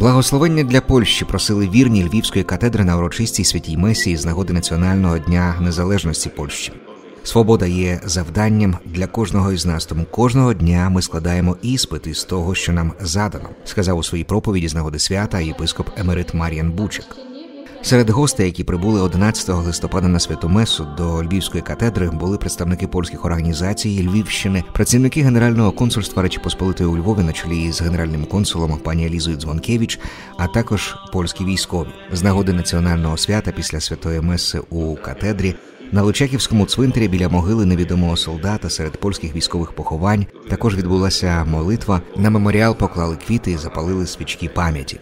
Благословення для Польщі просили вірні Львівської катедри на урочистій святій месії з нагоди Національного дня незалежності Польщі. Свобода є завданням для кожного із нас. Тому кожного дня ми складаємо іспити з того, що нам задано, сказав у своїй проповіді з нагоди свята єпископ Емерит Мар'ян Бучик. Серед гостей, які прибули 11 листопада на святу месу до Львівської катедри, були представники польських організацій Львівщини, працівники Генерального консульства Речі Посполитої у Львові на чолі з генеральним консулом пані Алізою Дзвонкевич, а також польські військові з нагоди національного свята після святої меси у катедрі. На Лучаківському цвинтарі біля могили невідомого солдата серед польських військових поховань також відбулася молитва. На меморіал поклали квіти і запалили свічки пам'яті.